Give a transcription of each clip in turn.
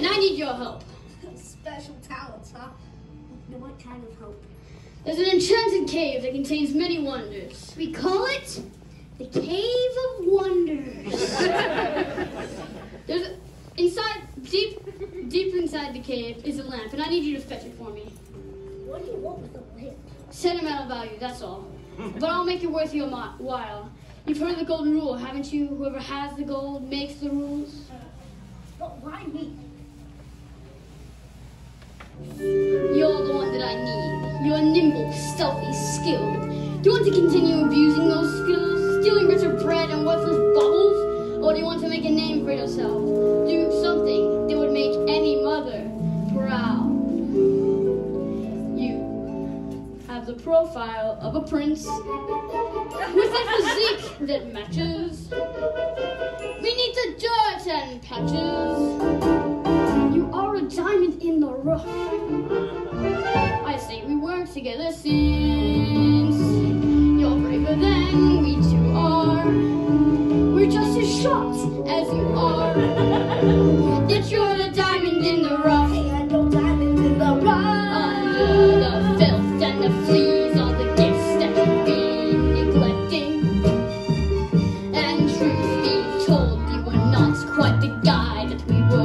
and I need your help. Special talents, huh? What kind of help? There's an enchanted cave that contains many wonders. We call it the Cave of Wonders. There's a, inside, deep, deep inside the cave is a lamp, and I need you to fetch it for me. what do you want with the lamp? Sentimental value, that's all. But I'll make it worth your while. You've heard the golden rule, haven't you? Whoever has the gold makes the rules. Uh, but why me? Stealthy, skilled. Do you want to continue abusing those skills, stealing of bread and worthless bubbles? Or do you want to make a name for yourself? Do something that would make any mother proud. You have the profile of a prince with a physique that matches. We need the dirt and patches. You are a diamond in the rough. I say we work together since you're braver than we two are. We're just as shocked as you are. Yet you're the diamond in the rough. Hey, I know diamonds in the rough. Under the filth and the fleas are the gifts that you've been neglecting. And truth be told, you were not quite the guy that we were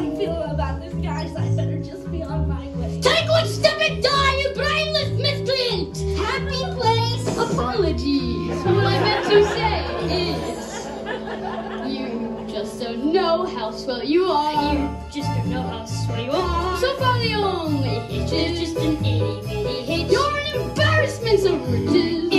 funny feeling about this guy, so I better just be on my way. Take one step and die, you brainless miscreant! Happy place! Apologies! What I meant to say is, you just don't know how swell you are. You just don't know how swell you are. So far, the only hitch is just an itty bitty hitch. You're an embarrassment of riches.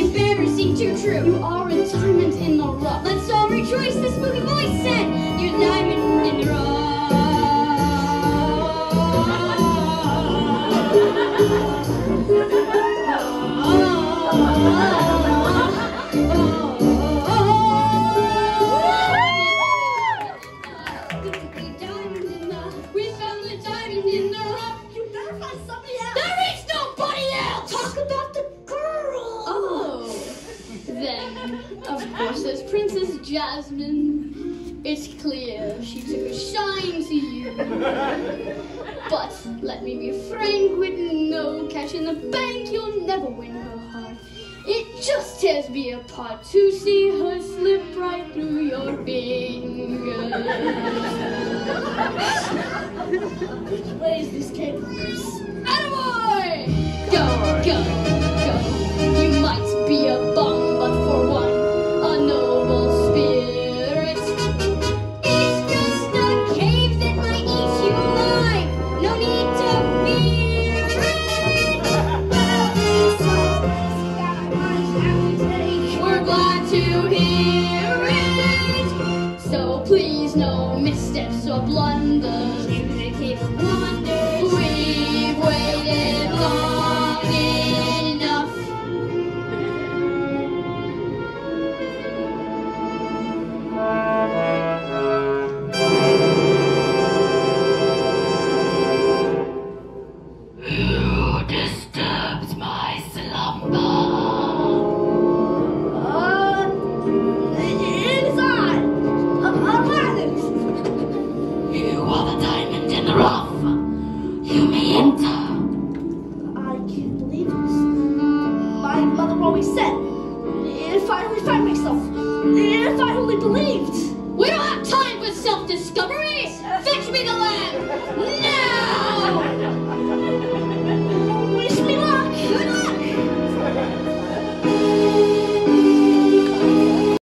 Somebody else. There is nobody else! Talk about the girl. Oh, then, of course, there's Princess Jasmine. It's clear she took a shine to you. But let me be frank with no cash in the bank, you'll never win her heart. It just tears me apart to see her slip right through your fingers. Which way is this cable? So please, no missteps or blunders. Into the Are the diamond